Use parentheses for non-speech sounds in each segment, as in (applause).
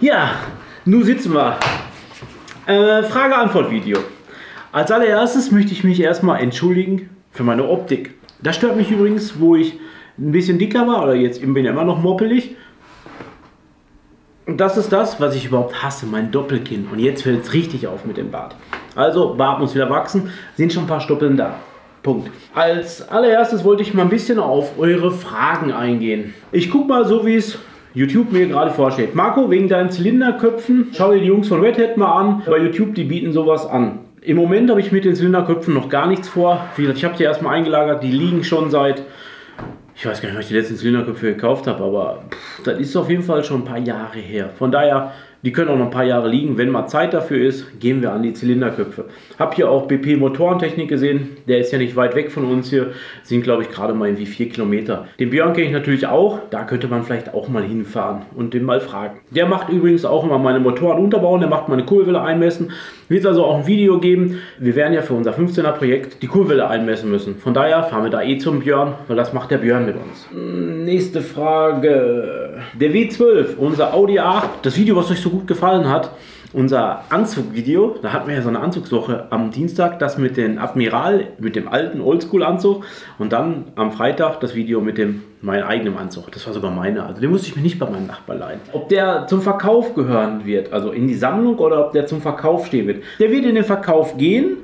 Ja, nun sitzen wir. Äh, Frage-Antwort-Video. Als allererstes möchte ich mich erstmal entschuldigen für meine Optik. Das stört mich übrigens, wo ich ein bisschen dicker war, oder jetzt bin ich immer noch moppelig. Und das ist das, was ich überhaupt hasse, mein Doppelkinn. Und jetzt fällt es richtig auf mit dem Bart. Also, Bart muss wieder wachsen, sind schon ein paar Stoppeln da. Punkt. Als allererstes wollte ich mal ein bisschen auf eure Fragen eingehen. Ich gucke mal so, wie es YouTube mir gerade vorschlägt. Marco, wegen deinen Zylinderköpfen, schau dir die Jungs von Red Hat mal an. Bei YouTube, die bieten sowas an. Im Moment habe ich mit den Zylinderköpfen noch gar nichts vor. Wie gesagt, ich habe sie erstmal eingelagert. Die liegen schon seit, ich weiß gar nicht, wann ich die letzten Zylinderköpfe gekauft habe, aber pff, das ist auf jeden Fall schon ein paar Jahre her. Von daher die können auch noch ein paar Jahre liegen. Wenn mal Zeit dafür ist, gehen wir an die Zylinderköpfe. Hab hier auch BP Motorentechnik gesehen. Der ist ja nicht weit weg von uns hier. Sind, glaube ich, gerade mal irgendwie vier Kilometer. Den Björn kenne ich natürlich auch. Da könnte man vielleicht auch mal hinfahren und den mal fragen. Der macht übrigens auch immer meine Motoren unterbauen. Der macht meine Kurbelwelle einmessen. Wird also auch ein Video geben. Wir werden ja für unser 15er Projekt die Kurbelwelle einmessen müssen. Von daher fahren wir da eh zum Björn, weil das macht der Björn mit uns. Nächste Frage. Der W12, unser Audi A8. Das Video, was euch so gut gefallen hat, unser Anzugvideo, da hatten wir ja so eine Anzugswoche am Dienstag, das mit dem Admiral, mit dem alten Oldschool-Anzug und dann am Freitag das Video mit dem meinem eigenen Anzug. Das war sogar meiner. Also den musste ich mir nicht bei meinem Nachbar leihen. Ob der zum Verkauf gehören wird, also in die Sammlung oder ob der zum Verkauf stehen wird. Der wird in den Verkauf gehen,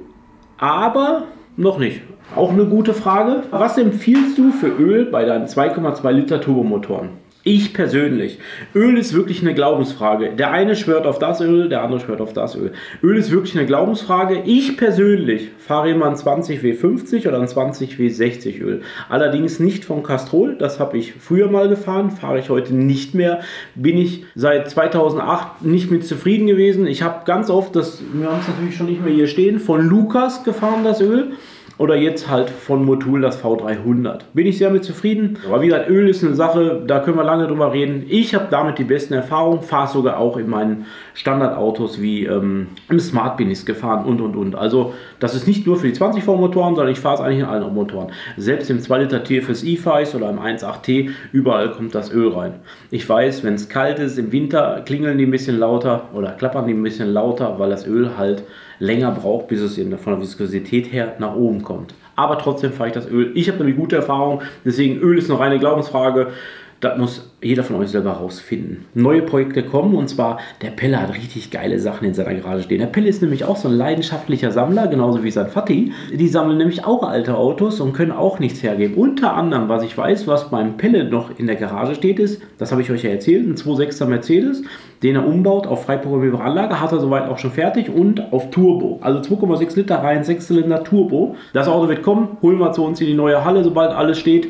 aber noch nicht. Auch eine gute Frage. Was empfiehlst du für Öl bei deinen 2,2 Liter Turbomotoren? Ich persönlich. Öl ist wirklich eine Glaubensfrage. Der eine schwört auf das Öl, der andere schwört auf das Öl. Öl ist wirklich eine Glaubensfrage. Ich persönlich fahre immer ein 20W50 oder ein 20W60 Öl. Allerdings nicht von Castrol. Das habe ich früher mal gefahren, fahre ich heute nicht mehr. Bin ich seit 2008 nicht mit zufrieden gewesen. Ich habe ganz oft, das, wir haben es natürlich schon nicht mehr hier stehen, von Lukas gefahren das Öl oder jetzt halt von Motul das V300. Bin ich sehr mit zufrieden. Aber wie gesagt, Öl ist eine Sache, da können wir lange drüber reden. Ich habe damit die besten Erfahrungen, fahre sogar auch in meinen Standardautos wie ähm, im Smart bin ich gefahren und und und. Also das ist nicht nur für die 20 V Motoren, sondern ich fahre es eigentlich in allen Motoren. Selbst im 2 Liter TFSI fahre oder im 1.8T, überall kommt das Öl rein. Ich weiß, wenn es kalt ist, im Winter klingeln die ein bisschen lauter oder klappern die ein bisschen lauter, weil das Öl halt länger braucht, bis es in, von der Viskosität her nach oben kommt. Aber trotzdem fahre ich das Öl. Ich habe nämlich gute Erfahrung, deswegen Öl ist noch eine Glaubensfrage. Das muss jeder von euch selber rausfinden. Neue Projekte kommen und zwar der Pelle hat richtig geile Sachen in seiner Garage stehen. Der Pelle ist nämlich auch so ein leidenschaftlicher Sammler, genauso wie sein Vati. Die sammeln nämlich auch alte Autos und können auch nichts hergeben. Unter anderem, was ich weiß, was beim Pelle noch in der Garage steht, ist, das habe ich euch ja erzählt, ein 2.6er Mercedes, den er umbaut auf frei programmierbare Anlage, hat er soweit auch schon fertig und auf Turbo. Also 2,6 Liter rein, 6 Zylinder Turbo. Das Auto wird kommen, holen wir zu uns in die neue Halle, sobald alles steht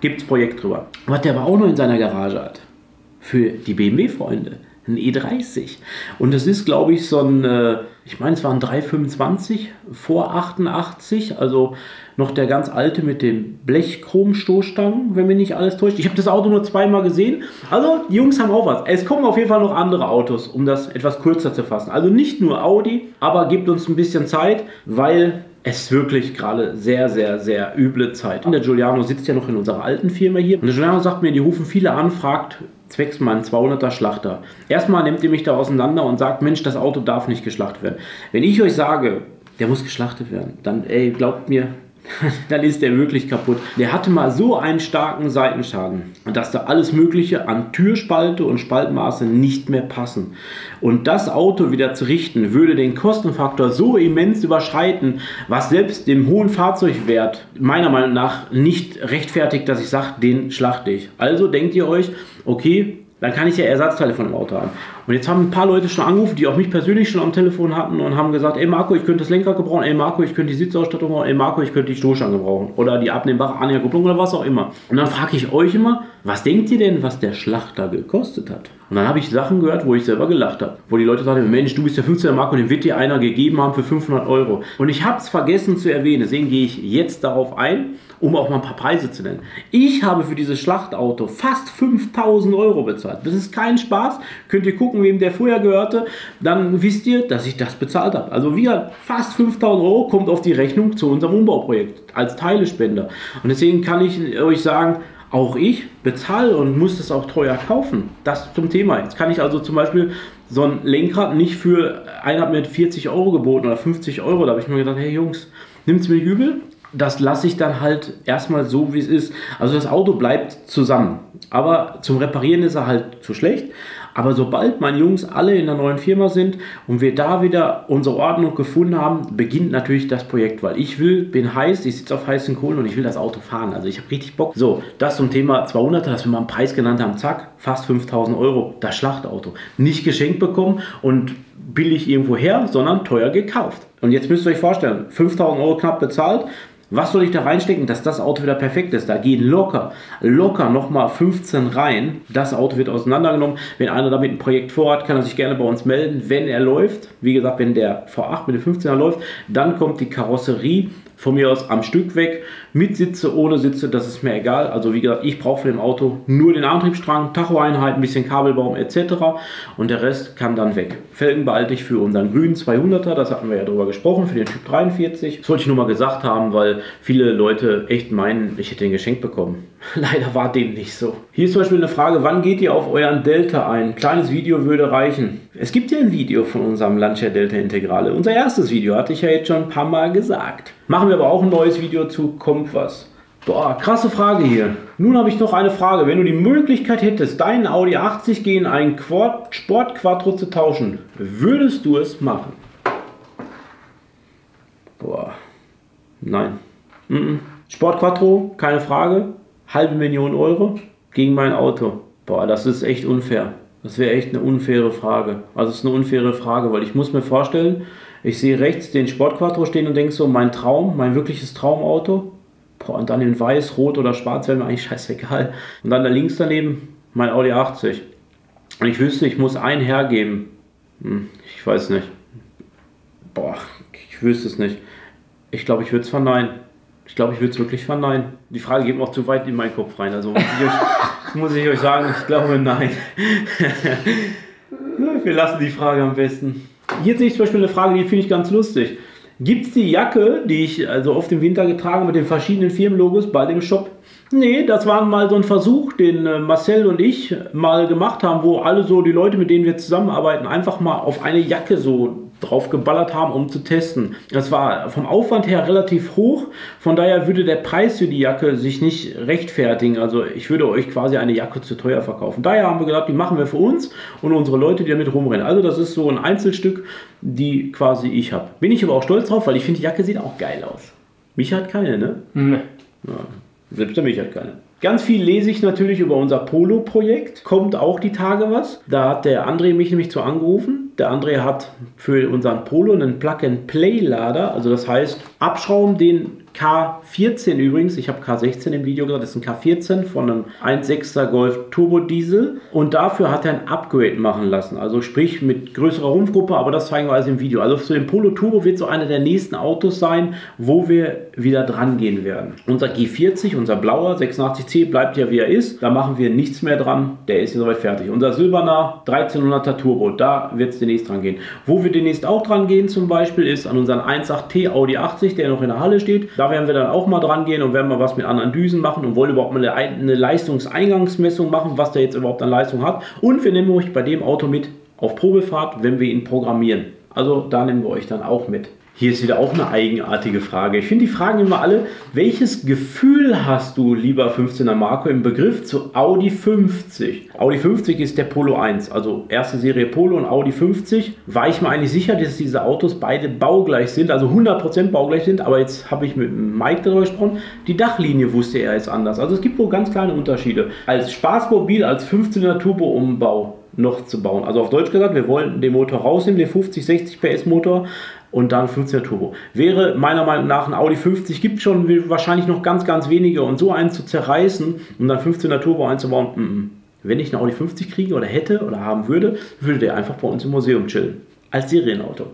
gibt es Projekt drüber. Was der aber auch noch in seiner Garage hat, für die BMW-Freunde, ein E30. Und das ist, glaube ich, so ein, äh, ich meine, es war ein 325 vor 88, also noch der ganz alte mit den Blechchrom-Stoßstangen, wenn mir nicht alles täuscht. Ich habe das Auto nur zweimal gesehen. Also, die Jungs haben auch was. Es kommen auf jeden Fall noch andere Autos, um das etwas kürzer zu fassen. Also nicht nur Audi, aber gibt uns ein bisschen Zeit, weil es ist wirklich gerade sehr, sehr, sehr üble Zeit. Und der Giuliano sitzt ja noch in unserer alten Firma hier. Und der Giuliano sagt mir, die rufen viele an, fragt zwecks meinen 200er Schlachter. Erstmal nimmt ihr mich da auseinander und sagt, Mensch, das Auto darf nicht geschlachtet werden. Wenn ich euch sage, der muss geschlachtet werden, dann, ey, glaubt mir, (laughs) dann ist der wirklich kaputt. Der hatte mal so einen starken Seitenschaden, dass da alles Mögliche an Türspalte und Spaltmaße nicht mehr passen. Und das Auto wieder zu richten, würde den Kostenfaktor so immens überschreiten, was selbst dem hohen Fahrzeugwert meiner Meinung nach nicht rechtfertigt, dass ich sage, den schlachte ich. Also denkt ihr euch, okay, dann kann ich ja Ersatzteile von dem Auto haben. Und jetzt haben ein paar Leute schon angerufen, die auch mich persönlich schon am Telefon hatten und haben gesagt, ey Marco, ich könnte das Lenker gebrauchen, ey Marco, ich könnte die Sitzausstattung gebrauchen, ey Marco, ich könnte die Stoßstange gebrauchen oder die abnehmbare Anhängerkupplung oder was auch immer. Und dann frage ich euch immer, was denkt ihr denn, was der Schlachter gekostet hat? Und dann habe ich Sachen gehört, wo ich selber gelacht habe. Wo die Leute sagten, Mensch, du bist der 15er Marco, den wird dir einer gegeben haben für 500 Euro. Und ich habe es vergessen zu erwähnen, deswegen gehe ich jetzt darauf ein, um auch mal ein paar Preise zu nennen. Ich habe für dieses Schlachtauto fast 5000 Euro bezahlt. Das ist kein Spaß. Könnt ihr gucken, wem der vorher gehörte. Dann wisst ihr, dass ich das bezahlt habe. Also wir fast 5000 Euro kommt auf die Rechnung zu unserem Umbauprojekt als Teilespender. Und deswegen kann ich euch sagen, Auch ich bezahle und muss es auch teuer kaufen. Das zum Thema. Jetzt kann ich also zum Beispiel so ein Lenkrad nicht für, einer mir 40 Euro geboten oder 50 Euro. Da habe ich mir gedacht, hey Jungs, nimmt es mir übel, das lasse ich dann halt erstmal so, wie es ist. Also das Auto bleibt zusammen. Aber zum Reparieren ist er halt zu schlecht. Aber sobald meine Jungs alle in der neuen Firma sind und wir da wieder unsere Ordnung gefunden haben, beginnt natürlich das Projekt, weil ich will, bin heiß, ich sitze auf heißen Kohlen und ich will das Auto fahren. Also ich habe richtig Bock. So, das zum Thema 200er, das wir mal einen Preis genannt haben, zack, fast 5000 Euro, das Schlachtauto. Nicht geschenkt bekommen und billig irgendwo her, sondern teuer gekauft. Und jetzt müsst ihr euch vorstellen, 5000 Euro knapp bezahlt, was soll ich da reinstecken, dass das Auto wieder perfekt ist? Da gehen locker, locker nochmal 15 rein. Das Auto wird auseinandergenommen. Wenn einer damit ein Projekt vorhat, kann er sich gerne bei uns melden, wenn er läuft. Wie gesagt, wenn der V8 mit dem 15er läuft, dann kommt die Karosserie von mir aus am Stück weg. Mit Sitze, ohne Sitze, das ist mir egal. Also wie gesagt, ich brauche für dem Auto nur den Antriebsstrang, Tachoeinheit, ein bisschen Kabelbaum etc. Und der Rest kann dann weg. Felgen behalte ich für unseren grünen 200er, das hatten wir ja drüber gesprochen, für den Typ 43. Das wollte ich nur mal gesagt haben, weil viele Leute echt meinen, ich hätte den geschenkt bekommen. (laughs) Leider war dem nicht so. Hier ist zum Beispiel eine Frage, wann geht ihr auf euren Delta ein? Kleines Video würde reichen. Es gibt ja ein Video von unserem Lancia Delta Integrale. Unser erstes Video hatte ich ja jetzt schon ein paar Mal gesagt. Machen wir aber auch ein neues Video zu, kommt was. Boah, krasse Frage hier. Nun habe ich noch eine Frage. Wenn du die Möglichkeit hättest, deinen Audi 80 gegen einen Quad Sport Quattro zu tauschen, würdest du es machen? Boah, nein. Mm -mm. Sport Quattro, keine Frage. Halbe Million Euro gegen mein Auto. Boah, das ist echt unfair. Das wäre echt eine unfaire Frage. Also es ist eine unfaire Frage, weil ich muss mir vorstellen, ich sehe rechts den Sportquattro stehen und denke so, mein Traum, mein wirkliches Traumauto. Boah, und dann in weiß, rot oder schwarz wäre mir eigentlich scheißegal. Und dann da links daneben mein Audi 80. Und ich wüsste, ich muss einen hergeben. Hm, ich weiß nicht. Boah, ich wüsste es nicht. Ich glaube, ich würde es verneinen. Ich glaube, ich würde es wirklich verneinen. Die Frage geht mir auch zu weit in meinen Kopf rein. Also muss ich euch, (laughs) muss ich euch sagen, ich glaube nein. (laughs) Wir lassen die Frage am besten. Hier sehe ich zum Beispiel eine Frage, die finde ich ganz lustig. Gibt es die Jacke, die ich also oft im Winter getragen mit den verschiedenen Firmenlogos bei dem Shop? Nee, das war mal so ein Versuch, den äh, Marcel und ich mal gemacht haben, wo alle so die Leute, mit denen wir zusammenarbeiten, einfach mal auf eine Jacke so drauf geballert haben, um zu testen. Das war vom Aufwand her relativ hoch, von daher würde der Preis für die Jacke sich nicht rechtfertigen. Also ich würde euch quasi eine Jacke zu teuer verkaufen. Daher haben wir gedacht, die machen wir für uns und unsere Leute, die damit rumrennen. Also das ist so ein Einzelstück, die quasi ich habe. Bin ich aber auch stolz drauf, weil ich finde, die Jacke sieht auch geil aus. Mich hat keine, ne? Nee. Ja, selbst der mich hat keine. Ganz viel lese ich natürlich über unser Polo-Projekt. Kommt auch die Tage was. Da hat der André mich nämlich zu angerufen. Der André hat für unseren Polo einen Plug-and-Play-Lader. Also das heißt, Abschrauben, den K14 übrigens, ich habe K16 im Video gesagt, das ist ein K14 von einem 1.6er Golf Turbo Diesel und dafür hat er ein Upgrade machen lassen, also sprich mit größerer Rumpfgruppe, aber das zeigen wir alles im Video. Also für den Polo Turbo wird so einer der nächsten Autos sein, wo wir wieder dran gehen werden. Unser G40, unser blauer 86C bleibt ja wie er ist, da machen wir nichts mehr dran, der ist ja soweit fertig. Unser silberner 1300er Turbo, da wird es demnächst dran gehen. Wo wir demnächst auch dran gehen zum Beispiel ist an unseren 1.8T Audi 80, der noch in der Halle steht. Da werden wir dann auch mal dran gehen und werden mal was mit anderen Düsen machen und wollen überhaupt mal eine, eine Leistungseingangsmessung machen, was der jetzt überhaupt an Leistung hat. Und wir nehmen euch bei dem Auto mit auf Probefahrt, wenn wir ihn programmieren. Also da nehmen wir euch dann auch mit. Hier ist wieder auch eine eigenartige Frage. Ich finde die Fragen immer alle, welches Gefühl hast du, lieber 15er Marco, im Begriff zu Audi 50? Audi 50 ist der Polo 1, also erste Serie Polo und Audi 50. War ich mir eigentlich sicher, dass diese Autos beide baugleich sind, also 100% baugleich sind, aber jetzt habe ich mit Mike darüber gesprochen, die Dachlinie wusste er jetzt anders. Also es gibt wohl ganz kleine Unterschiede. Als Spaßmobil, als 15er Turbo-Umbau noch zu bauen. Also auf Deutsch gesagt, wir wollen den Motor rausnehmen, den 50, 60 PS Motor und dann 15er Turbo. Wäre meiner Meinung nach ein Audi 50, gibt schon wahrscheinlich noch ganz, ganz wenige und so einen zu zerreißen und dann 15er Turbo einzubauen, mm -mm. wenn ich einen Audi 50 kriege oder hätte oder haben würde, würde der einfach bei uns im Museum chillen. Als Serienauto.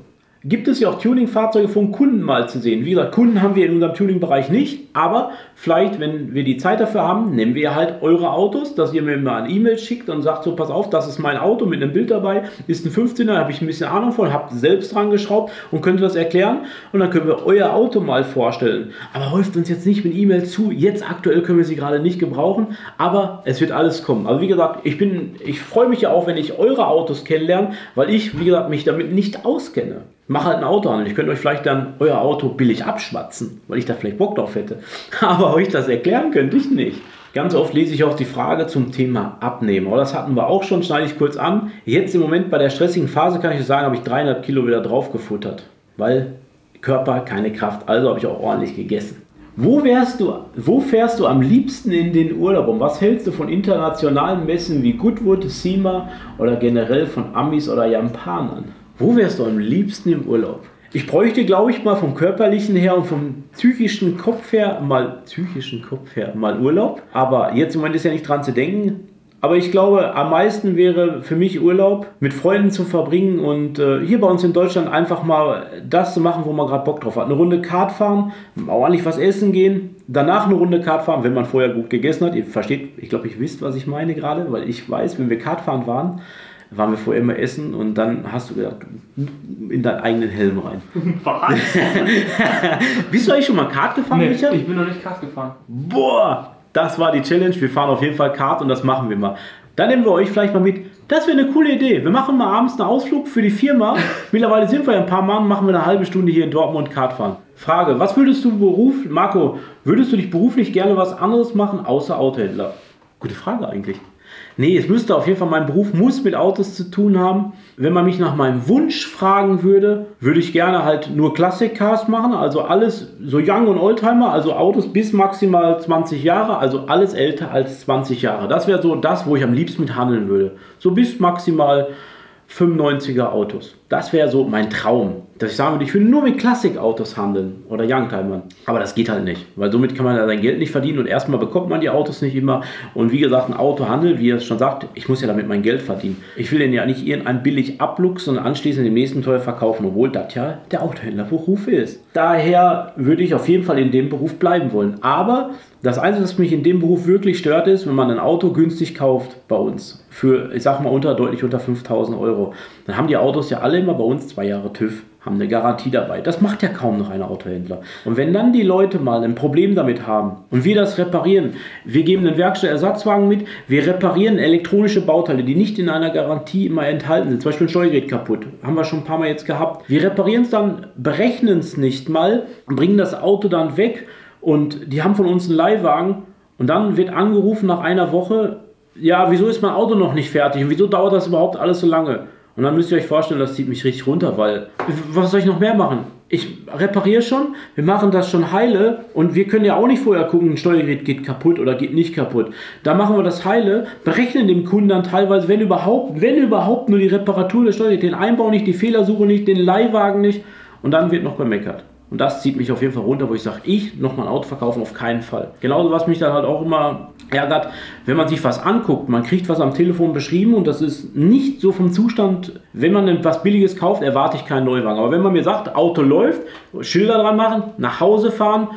Gibt es ja auch Tuning-Fahrzeuge von Kunden mal zu sehen. Wie gesagt, Kunden haben wir in unserem Tuning-Bereich nicht, aber vielleicht, wenn wir die Zeit dafür haben, nehmen wir halt eure Autos, dass ihr mir mal ein E-Mail schickt und sagt so, pass auf, das ist mein Auto mit einem Bild dabei, ist ein 15er, habe ich ein bisschen Ahnung von, habt selbst dran geschraubt und könnt das erklären und dann können wir euer Auto mal vorstellen. Aber häuft uns jetzt nicht mit E-Mail zu, jetzt aktuell können wir sie gerade nicht gebrauchen, aber es wird alles kommen. Also wie gesagt, ich bin, ich freue mich ja auch, wenn ich eure Autos kennenlerne, weil ich, wie gesagt, mich damit nicht auskenne mach halt ein Auto an. Ich könnte euch vielleicht dann euer Auto billig abschwatzen, weil ich da vielleicht Bock drauf hätte. (laughs) Aber euch das erklären könnte ich nicht. Ganz oft lese ich auch die Frage zum Thema Abnehmen. Aber das hatten wir auch schon, schneide ich kurz an. Jetzt im Moment bei der stressigen Phase kann ich sagen, habe ich 300 Kilo wieder drauf gefuttert, weil Körper keine Kraft. Also habe ich auch ordentlich gegessen. Wo, du, wo fährst du am liebsten in den Urlaub und was hältst du von internationalen Messen wie Goodwood, SEMA oder generell von Amis oder Japanern? Wo wärst du am liebsten im Urlaub? Ich bräuchte, glaube ich, mal vom körperlichen her und vom psychischen Kopf her mal psychischen Kopf her mal Urlaub. Aber jetzt im Moment ist ja nicht dran zu denken. Aber ich glaube, am meisten wäre für mich Urlaub mit Freunden zu verbringen und äh, hier bei uns in Deutschland einfach mal das zu machen, wo man gerade Bock drauf hat. Eine Runde Kart fahren, ordentlich was essen gehen, danach eine Runde Kart fahren, wenn man vorher gut gegessen hat. Ihr versteht, ich glaube, ich wisst, was ich meine gerade, weil ich weiß, wenn wir Kart fahren waren, waren wir vorher immer essen und dann hast du gedacht, in deinen eigenen Helm rein. (laughs) Was? (laughs) Bist du eigentlich schon mal Kart gefahren, nee, Micha? ich bin noch nicht Kart gefahren. Boah, das war die Challenge. Wir fahren auf jeden Fall Kart und das machen wir mal. Dann nehmen wir euch vielleicht mal mit. Das wäre eine coole Idee. Wir machen mal abends einen Ausflug für die Firma. (laughs) Mittlerweile sind wir ja ein paar Mann, machen wir eine halbe Stunde hier in Dortmund Kart fahren. Frage, was würdest du Beruf, Marco, würdest du dich beruflich gerne was anderes machen, außer Autohändler? Gute Frage eigentlich. Nee, es müsste auf jeden Fall, mein Beruf muss mit Autos zu tun haben. Wenn man mich nach meinem Wunsch fragen würde, würde ich gerne halt nur Classic-Cars machen, also alles so Young und Oldtimer, also Autos bis maximal 20 Jahre, also alles älter als 20 Jahre. Das wäre so das, wo ich am liebsten mit handeln würde. So bis maximal 95er Autos. Das wäre so mein Traum. Dass ich sagen würde, ich will nur mit Klassikautos handeln oder Youngtimern. Aber das geht halt nicht, weil somit kann man ja sein Geld nicht verdienen und erstmal bekommt man die Autos nicht immer. Und wie gesagt, ein Autohandel, wie er es schon sagt, ich muss ja damit mein Geld verdienen. Ich will den ja nicht irgendein billig abluchsen und anschließend den nächsten teuer verkaufen, obwohl das ja der Autohändlerberuf ist. Daher würde ich auf jeden Fall in dem Beruf bleiben wollen. Aber das Einzige, was mich in dem Beruf wirklich stört, ist, wenn man ein Auto günstig kauft bei uns für, ich sag mal, unter deutlich unter 5000 Euro, dann haben die Autos ja alle immer bei uns zwei Jahre TÜV, haben eine Garantie dabei. Das macht ja kaum noch ein Autohändler. Und wenn dann die Leute mal ein Problem damit haben und wir das reparieren, wir geben einen Werkstattersatzwagen mit, wir reparieren elektronische Bauteile, die nicht in einer Garantie immer enthalten sind, zum Beispiel ein Steuergerät kaputt, haben wir schon ein paar Mal jetzt gehabt. Wir reparieren es dann, berechnen es nicht mal, bringen das Auto dann weg und die haben von uns einen Leihwagen und dann wird angerufen nach einer Woche, ja, wieso ist mein Auto noch nicht fertig und wieso dauert das überhaupt alles so lange? Und dann müsst ihr euch vorstellen, das zieht mich richtig runter, weil was soll ich noch mehr machen? Ich repariere schon, wir machen das schon heile und wir können ja auch nicht vorher gucken, ein Steuergerät geht kaputt oder geht nicht kaputt. Da machen wir das heile, berechnen dem Kunden dann teilweise, wenn überhaupt, wenn überhaupt nur die Reparatur des Steuergeräts, den Einbau nicht, die Fehlersuche nicht, den Leihwagen nicht und dann wird noch gemeckert. Und das zieht mich auf jeden Fall runter, wo ich sage, ich nochmal ein Auto verkaufen, auf keinen Fall. Genauso was mich dann halt auch immer ärgert, wenn man sich was anguckt, man kriegt was am Telefon beschrieben und das ist nicht so vom Zustand, wenn man etwas Billiges kauft, erwarte ich keinen Neuwagen. Aber wenn man mir sagt, Auto läuft, Schilder dran machen, nach Hause fahren,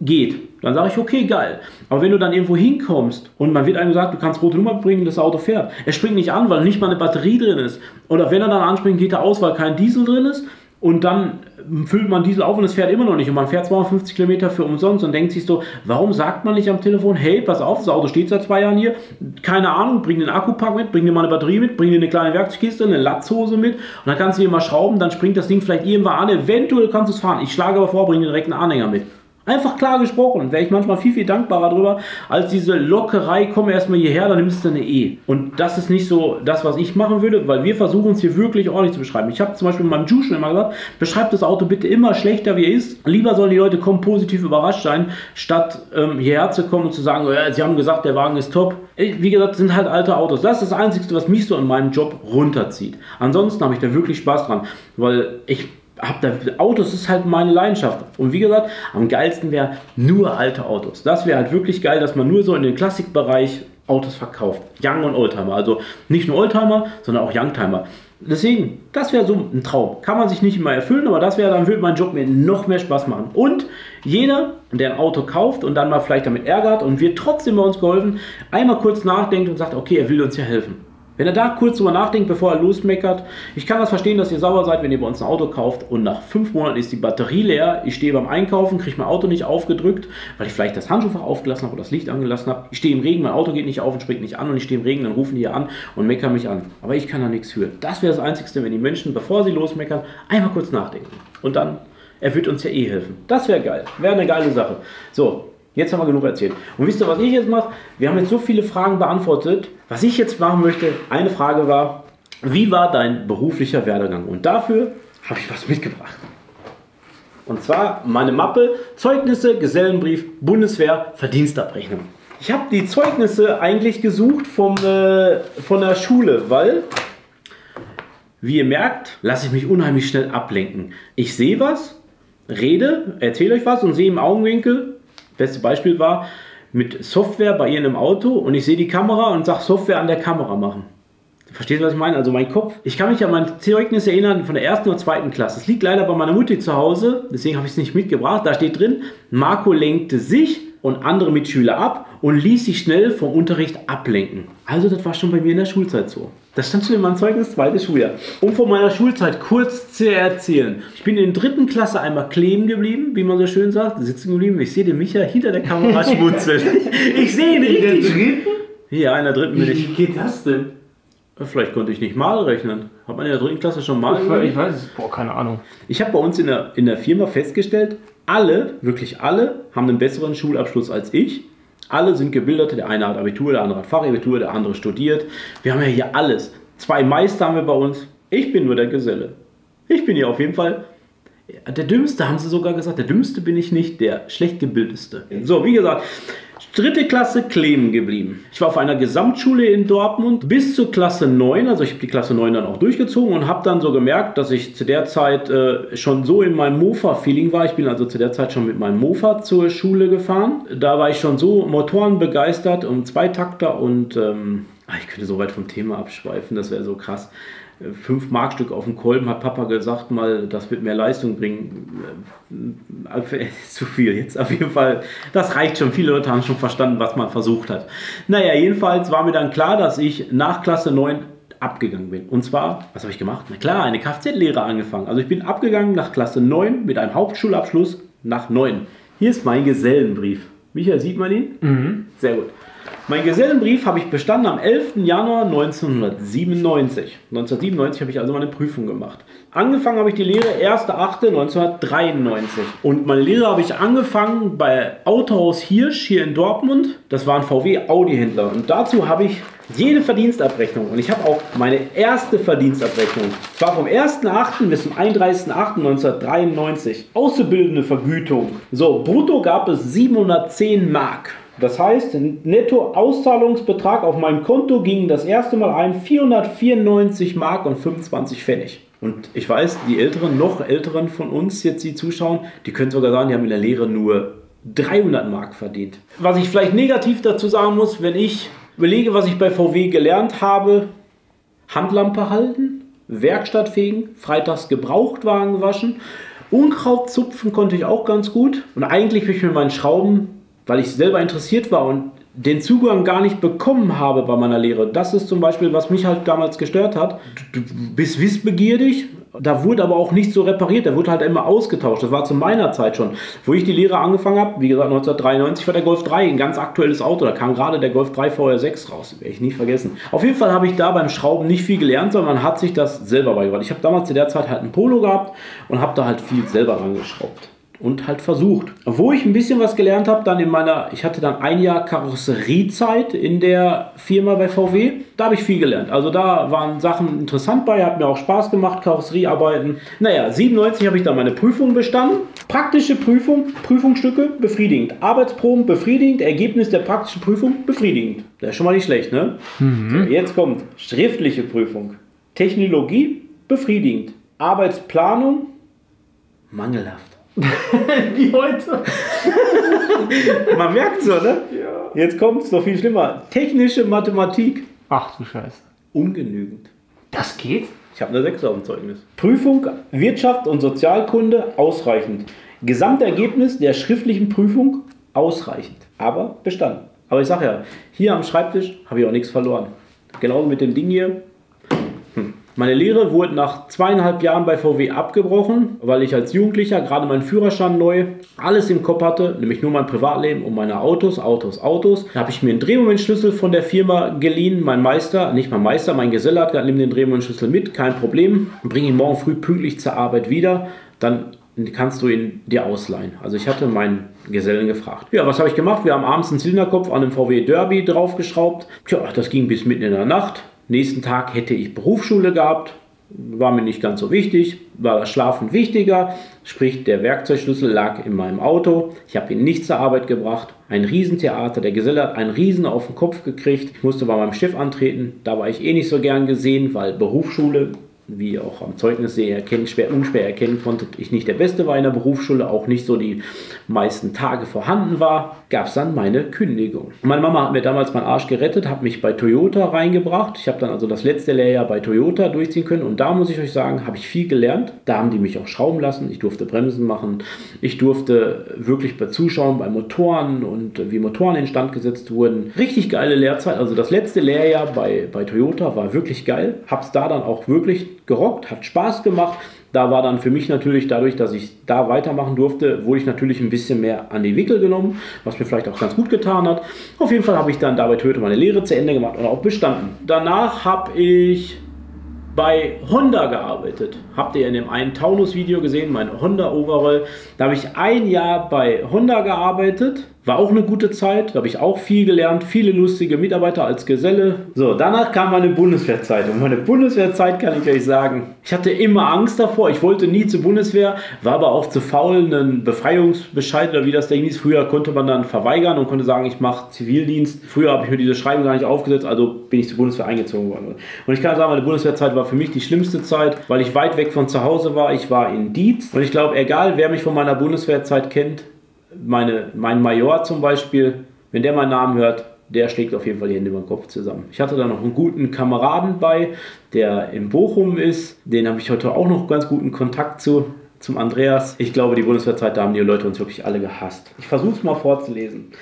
geht. Dann sage ich, okay, geil. Aber wenn du dann irgendwo hinkommst und man wird einem gesagt, du kannst rote Nummer bringen, das Auto fährt. Er springt nicht an, weil nicht mal eine Batterie drin ist. Oder wenn er dann anspringt, geht er aus, weil kein Diesel drin ist. Und dann füllt man Diesel auf und es fährt immer noch nicht. Und man fährt 250 Kilometer für umsonst und denkt sich so, warum sagt man nicht am Telefon, hey, pass auf, das Auto steht seit zwei Jahren hier, keine Ahnung, bring den Akkupack mit, bring dir mal eine Batterie mit, bring dir eine kleine Werkzeugkiste, eine Latzhose mit und dann kannst du hier mal schrauben, dann springt das Ding vielleicht irgendwann an, eventuell kannst du es fahren. Ich schlage aber vor, bring dir direkt einen Anhänger mit. Einfach klar gesprochen. Wäre ich manchmal viel, viel dankbarer drüber, als diese Lockerei, komm erstmal hierher, dann nimmst du eine E. Und das ist nicht so das, was ich machen würde, weil wir versuchen es hier wirklich ordentlich zu beschreiben. Ich habe zum Beispiel in meinem Duschen immer gesagt, beschreibt das Auto bitte immer schlechter, wie er ist. Lieber sollen die Leute kommen, positiv überrascht sein, statt ähm, hierher zu kommen und zu sagen, ja, sie haben gesagt, der Wagen ist top. Wie gesagt, sind halt alte Autos. Das ist das Einzige, was mich so in meinem Job runterzieht. Ansonsten habe ich da wirklich Spaß dran, weil ich hab da, Autos ist halt meine Leidenschaft. Und wie gesagt, am geilsten wäre nur alte Autos. Das wäre halt wirklich geil, dass man nur so in den Klassikbereich Autos verkauft. Young und Oldtimer. Also nicht nur Oldtimer, sondern auch Youngtimer. Deswegen, das wäre so ein Traum. Kann man sich nicht immer erfüllen, aber das wäre, dann würde mein Job mir noch mehr Spaß machen. Und jeder, der ein Auto kauft und dann mal vielleicht damit ärgert und wird trotzdem bei uns geholfen, einmal kurz nachdenkt und sagt, okay, er will uns ja helfen. Wenn er da kurz drüber nachdenkt, bevor er losmeckert, ich kann das verstehen, dass ihr sauer seid, wenn ihr bei uns ein Auto kauft und nach fünf Monaten ist die Batterie leer. Ich stehe beim Einkaufen, kriege mein Auto nicht aufgedrückt, weil ich vielleicht das Handschuhfach aufgelassen habe oder das Licht angelassen habe. Ich stehe im Regen, mein Auto geht nicht auf und springt nicht an und ich stehe im Regen, dann rufen die an und meckern mich an. Aber ich kann da nichts für. Das wäre das Einzige, wenn die Menschen, bevor sie losmeckern, einmal kurz nachdenken. Und dann, er wird uns ja eh helfen. Das wäre geil. Wäre eine geile Sache. So, Jetzt haben wir genug erzählt. Und wisst ihr, was ich jetzt mache? Wir haben jetzt so viele Fragen beantwortet. Was ich jetzt machen möchte, eine Frage war, wie war dein beruflicher Werdegang? Und dafür habe ich was mitgebracht. Und zwar meine Mappe Zeugnisse, Gesellenbrief, Bundeswehr, Verdienstabrechnung. Ich habe die Zeugnisse eigentlich gesucht vom, äh, von der Schule, weil, wie ihr merkt, lasse ich mich unheimlich schnell ablenken. Ich sehe was, rede, erzähle euch was und sehe im Augenwinkel, Beste Beispiel war mit Software bei ihr im Auto und ich sehe die Kamera und sage Software an der Kamera machen. Verstehst du, was ich meine? Also mein Kopf. Ich kann mich an mein Zeugnis erinnern von der ersten oder zweiten Klasse. Es liegt leider bei meiner Mutti zu Hause, deswegen habe ich es nicht mitgebracht. Da steht drin, Marco lenkte sich und andere Mitschüler ab und ließ sich schnell vom Unterricht ablenken. Also das war schon bei mir in der Schulzeit so. Das stand schon in meinem Zeugnis, zweites Schuljahr. Um von meiner Schulzeit kurz zu erzählen. Ich bin in der dritten Klasse einmal kleben geblieben, wie man so schön sagt, sitzen geblieben. Ich sehe den Micha hinter der Kamera (laughs) schmunzeln. ich sehe ihn richtig. In der dritten? Ja, in der dritten bin ich. Wie geht das denn? Vielleicht konnte ich nicht mal rechnen. Hat man in der dritten Klasse schon mal? Ich, ich weiß es. Boah, keine Ahnung. Ich habe bei uns in der, in der Firma festgestellt, alle, wirklich alle, haben einen besseren Schulabschluss als ich. Alle sind gebildet. Der eine hat Abitur, der andere hat Fachabitur, der andere studiert. Wir haben ja hier alles. Zwei Meister haben wir bei uns. Ich bin nur der Geselle. Ich bin hier auf jeden Fall der Dümmste, haben sie sogar gesagt. Der Dümmste bin ich nicht, der schlecht gebildetste. So, wie gesagt, dritte Klasse kleben geblieben. Ich war auf einer Gesamtschule in Dortmund bis zur Klasse 9, also ich habe die Klasse 9 dann auch durchgezogen und habe dann so gemerkt, dass ich zu der Zeit äh, schon so in meinem Mofa-Feeling war. Ich bin also zu der Zeit schon mit meinem Mofa zur Schule gefahren. Da war ich schon so Motoren begeistert und Zweitakter und ähm, ah, ich könnte so weit vom Thema abschweifen, das wäre so krass. 5 Markstück auf dem Kolben hat Papa gesagt mal, das wird mehr Leistung bringen. Äh, (laughs) zu viel jetzt auf jeden Fall. Das reicht schon. Viele Leute haben schon verstanden, was man versucht hat. Naja, jedenfalls war mir dann klar, dass ich nach Klasse 9 abgegangen bin. Und zwar, was habe ich gemacht? Na klar, eine Kfz-Lehre angefangen. Also ich bin abgegangen nach Klasse 9 mit einem Hauptschulabschluss nach 9. Hier ist mein Gesellenbrief. Michael, sieht man ihn? Mhm. Sehr gut. Mein Gesellenbrief habe ich bestanden am 11. Januar 1997. 1997 habe ich also meine Prüfung gemacht. Angefangen habe ich die Lehre 1.8.1993. Und meine Lehre habe ich angefangen bei Autohaus Hirsch hier in Dortmund. Das war ein VW-Audi-Händler. Und dazu habe ich jede Verdienstabrechnung. Und ich habe auch meine erste Verdienstabrechnung. Zwar vom 1.8. bis zum 31.8.1993. Auszubildende Vergütung. So, brutto gab es 710 Mark. Das heißt, Netto-Auszahlungsbetrag auf meinem Konto ging das erste Mal ein 494 Mark und 25 Pfennig. Und ich weiß, die Älteren, noch Älteren von uns jetzt, die zuschauen, die können sogar sagen, die haben in der Lehre nur 300 Mark verdient. Was ich vielleicht negativ dazu sagen muss, wenn ich überlege, was ich bei VW gelernt habe, Handlampe halten, Werkstatt fegen, freitags Gebrauchtwagen waschen, Unkraut zupfen konnte ich auch ganz gut. Und eigentlich bin ich mit meinen Schrauben weil ich selber interessiert war und den Zugang gar nicht bekommen habe bei meiner Lehre. Das ist zum Beispiel, was mich halt damals gestört hat. Du bist wissbegierig, da wurde aber auch nicht so repariert, der wurde halt immer ausgetauscht. Das war zu meiner Zeit schon. Wo ich die Lehre angefangen habe, wie gesagt 1993 war der Golf 3 ein ganz aktuelles Auto. Da kam gerade der Golf 3 VR6 raus, werde ich nie vergessen. Auf jeden Fall habe ich da beim Schrauben nicht viel gelernt, sondern man hat sich das selber beigebracht. Ich habe damals zu der Zeit halt ein Polo gehabt und habe da halt viel selber rangeschraubt und halt versucht. Wo ich ein bisschen was gelernt habe, dann in meiner, ich hatte dann ein Jahr Karosseriezeit in der Firma bei VW, da habe ich viel gelernt. Also da waren Sachen interessant bei, hat mir auch Spaß gemacht, Karosseriearbeiten. Naja, 97 habe ich dann meine Prüfung bestanden. Praktische Prüfung, Prüfungsstücke befriedigend. Arbeitsproben befriedigend, Ergebnis der praktischen Prüfung befriedigend. Das ist schon mal nicht schlecht, ne? Mhm. So, jetzt kommt schriftliche Prüfung. Technologie befriedigend. Arbeitsplanung mangelhaft. (laughs) Wie heute. Man merkt so, ne? Ja. Jetzt kommt es noch viel schlimmer. Technische Mathematik. Ach du Scheiße. Ungenügend. Das geht? Ich habe eine 6 auf dem Zeugnis. Prüfung Wirtschaft und Sozialkunde ausreichend. Gesamtergebnis der schriftlichen Prüfung ausreichend. Aber bestanden. Aber ich sage ja, hier am Schreibtisch habe ich auch nichts verloren. Genauso mit dem Ding hier. Meine Lehre wurde nach zweieinhalb Jahren bei VW abgebrochen, weil ich als Jugendlicher gerade meinen Führerschein neu alles im Kopf hatte, nämlich nur mein Privatleben und meine Autos, Autos, Autos. Da habe ich mir einen Drehmomentschlüssel von der Firma geliehen. Mein Meister, nicht mein Meister, mein Geselle hat gesagt, nimm den Drehmomentschlüssel mit, kein Problem. Bring ihn morgen früh pünktlich zur Arbeit wieder. Dann kannst du ihn dir ausleihen. Also ich hatte meinen Gesellen gefragt. Ja, was habe ich gemacht? Wir haben abends einen Zylinderkopf an einem VW Derby draufgeschraubt. Tja, das ging bis mitten in der Nacht. Nächsten Tag hätte ich Berufsschule gehabt. War mir nicht ganz so wichtig, war das Schlafen wichtiger. Sprich, der Werkzeugschlüssel lag in meinem Auto. Ich habe ihn nicht zur Arbeit gebracht. Ein Riesentheater. Der Geselle hat einen Riesen auf den Kopf gekriegt. Ich musste bei meinem Chef antreten. Da war ich eh nicht so gern gesehen, weil Berufsschule wie ihr auch am Zeugnis sehr erkennen, schwer, unschwer erkennen konntet, ich nicht der Beste war in der Berufsschule, auch nicht so die meisten Tage vorhanden war, gab es dann meine Kündigung. Meine Mama hat mir damals meinen Arsch gerettet, hat mich bei Toyota reingebracht. Ich habe dann also das letzte Lehrjahr bei Toyota durchziehen können und da muss ich euch sagen, habe ich viel gelernt. Da haben die mich auch schrauben lassen, ich durfte Bremsen machen, ich durfte wirklich bei Zuschauen bei Motoren und wie Motoren instand gesetzt wurden. Richtig geile Lehrzeit, also das letzte Lehrjahr bei, bei Toyota war wirklich geil. Habe es da dann auch wirklich gerockt, hat Spaß gemacht. Da war dann für mich natürlich dadurch, dass ich da weitermachen durfte, wurde ich natürlich ein bisschen mehr an die Wickel genommen, was mir vielleicht auch ganz gut getan hat. Auf jeden Fall habe ich dann dabei Toyota meine Lehre zu Ende gemacht und auch bestanden. Danach habe ich bei Honda gearbeitet. Habt ihr in dem einen Taunus-Video gesehen, mein Honda Overall. Da habe ich ein Jahr bei Honda gearbeitet war auch eine gute Zeit, da habe ich auch viel gelernt, viele lustige Mitarbeiter als Geselle. So, danach kam meine Bundeswehrzeit. Und meine Bundeswehrzeit kann ich euch sagen, ich hatte immer Angst davor. Ich wollte nie zur Bundeswehr, war aber auch zu faul, einen Befreiungsbescheid oder wie das da hieß. Früher konnte man dann verweigern und konnte sagen, ich mache Zivildienst. Früher habe ich mir diese Schreiben gar nicht aufgesetzt, also bin ich zur Bundeswehr eingezogen worden. Und ich kann sagen, meine Bundeswehrzeit war für mich die schlimmste Zeit, weil ich weit weg von zu Hause war. Ich war in Dietz und ich glaube, egal wer mich von meiner Bundeswehrzeit kennt, meine, mein Major zum Beispiel, wenn der meinen Namen hört, der schlägt auf jeden Fall die Hände über den Kopf zusammen. Ich hatte da noch einen guten Kameraden bei, der in Bochum ist. Den habe ich heute auch noch ganz guten Kontakt zu, zum Andreas. Ich glaube, die Bundeswehrzeit, da haben die Leute uns wirklich alle gehasst. Ich versuche es mal vorzulesen.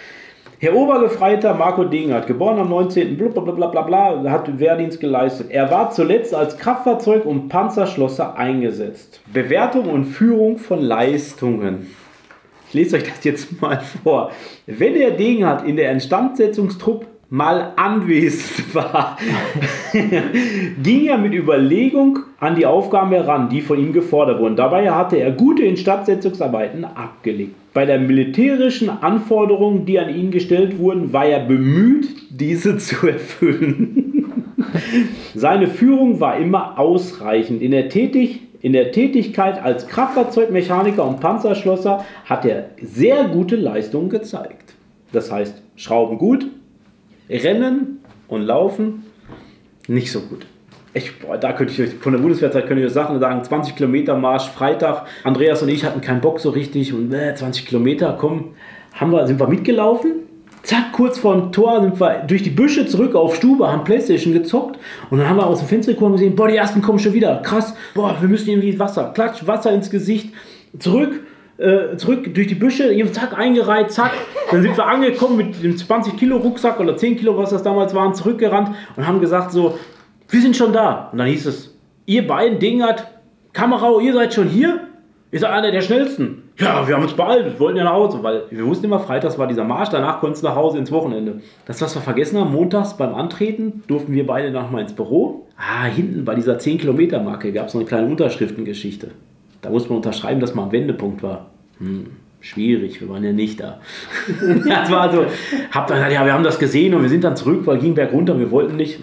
Herr Obergefreiter Marco Dingert, geboren am 19. Blablabla, bla bla bla, hat Wehrdienst geleistet. Er war zuletzt als Kraftfahrzeug- und Panzerschlosser eingesetzt. Bewertung und Führung von Leistungen. Ich lese euch das jetzt mal vor. Wenn der Degenhardt in der Instandsetzungstrupp mal anwesend (laughs) war, (laughs) ging er mit Überlegung an die Aufgaben heran, die von ihm gefordert wurden. Dabei hatte er gute Instandsetzungsarbeiten abgelegt. Bei der militärischen Anforderungen, die an ihn gestellt wurden, war er bemüht, diese (laughs) zu erfüllen. Seine Führung war immer ausreichend. In der Tätig in der Tätigkeit als Kraftfahrzeugmechaniker und Panzerschlosser hat er sehr gute Leistungen gezeigt. Das heißt, Schrauben gut, Rennen und Laufen nicht so gut. Ich, boah, da könnte ich von der Bundeswehrzeit könnte ich Sachen sagen, 20 Kilometer Marsch, Freitag. Andreas und ich hatten keinen Bock so richtig und äh, 20 Kilometer, komm, haben wir, sind wir mitgelaufen zack, kurz vor dem Tor sind wir durch die Büsche zurück auf Stube, haben Playstation gezockt und dann haben wir aus dem Fenster gekommen und gesehen, boah, die ersten kommen schon wieder, krass, boah, wir müssen irgendwie Wasser, klatsch, Wasser ins Gesicht, zurück, äh, zurück durch die Büsche, zack, eingereiht, zack, dann sind wir angekommen mit dem 20 Kilo Rucksack oder 10 Kilo, was das damals waren, zurückgerannt und haben gesagt so, wir sind schon da. Und dann hieß es, ihr beiden Dingert, Kamerau, ihr seid schon hier? Ihr seid einer der schnellsten. Ja, wir haben uns beeilt, wir wollten ja nach Hause, weil wir wussten immer, freitags war dieser Marsch, danach konntest du nach Hause ins Wochenende. Das, was wir vergessen haben, montags beim Antreten durften wir beide nochmal ins Büro. Ah, hinten bei dieser 10-Kilometer-Marke gab es noch eine kleine Unterschriftengeschichte. Da musste man unterschreiben, dass man am Wendepunkt war. Hm, schwierig, wir waren ja nicht da. (laughs) das war also, hab dann gesagt, ja, wir haben das gesehen und wir sind dann zurück, weil ging berg runter, wir wollten nicht.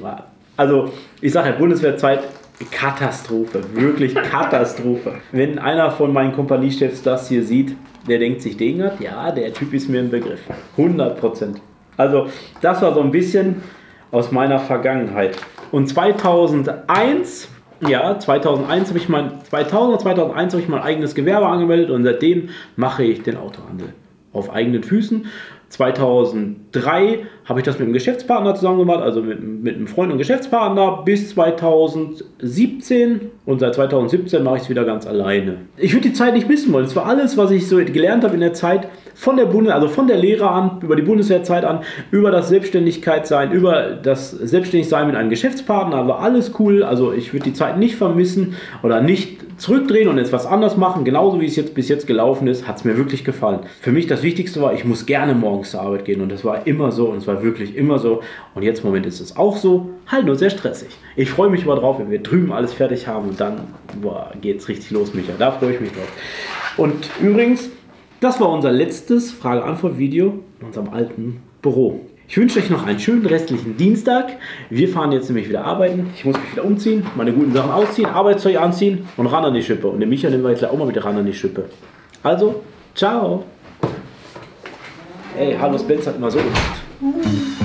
Also, ich sage ja, Bundeswehrzeit Katastrophe, wirklich Katastrophe. Wenn einer von meinen Kompaniechefs das hier sieht, der denkt sich, Dingert, ja, der Typ ist mir ein Begriff. 100 Prozent. Also, das war so ein bisschen aus meiner Vergangenheit. Und 2001, ja, 2001 habe ich mein, 2000 2001 habe ich mein eigenes Gewerbe angemeldet und seitdem mache ich den Autohandel auf eigenen Füßen. 2003 habe ich das mit einem Geschäftspartner zusammen gemacht, also mit, mit einem Freund und Geschäftspartner bis 2017 und seit 2017 mache ich es wieder ganz alleine. Ich würde die Zeit nicht missen wollen. Es war alles, was ich so gelernt habe in der Zeit von der Bundes also von der Lehre an, über die Bundeswehrzeit an, über das Selbstständigkeit über das Selbstständigsein mit einem Geschäftspartner, war alles cool. Also ich würde die Zeit nicht vermissen oder nicht zurückdrehen und etwas anders machen. Genauso wie es jetzt bis jetzt gelaufen ist, hat es mir wirklich gefallen. Für mich das Wichtigste war, ich muss gerne morgens zur Arbeit gehen und das war immer so und es war wirklich immer so. Und jetzt im Moment ist es auch so, halt nur sehr stressig. Ich freue mich aber drauf, wenn wir drüben alles fertig haben und dann geht es richtig los, Micha. Da freue ich mich drauf. Und übrigens, das war unser letztes Frage-Antwort-Video in unserem alten Büro. Ich wünsche euch noch einen schönen restlichen Dienstag. Wir fahren jetzt nämlich wieder arbeiten. Ich muss mich wieder umziehen, meine guten Sachen ausziehen, Arbeitszeug anziehen und ran an die Schippe. Und den Micha nehmen wir jetzt auch mal wieder ran an die Schippe. Also, ciao. Ey, Hallo Benz hat immer so gemacht.